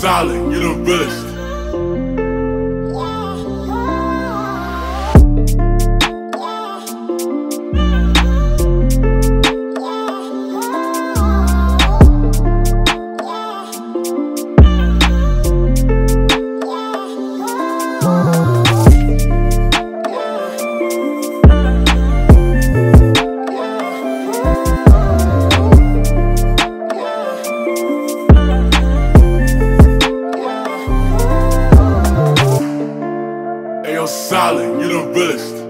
solid, you the realest. Solid, you the realest.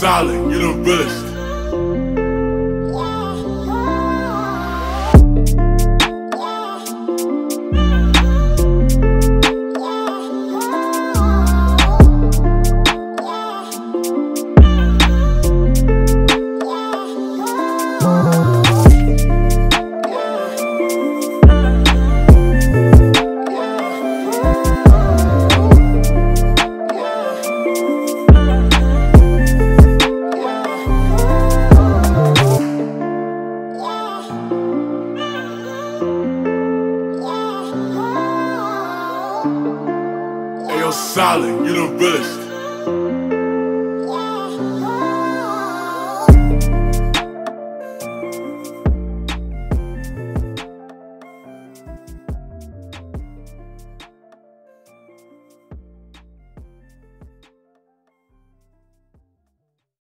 Solid, you the realest. Solid, you the realest.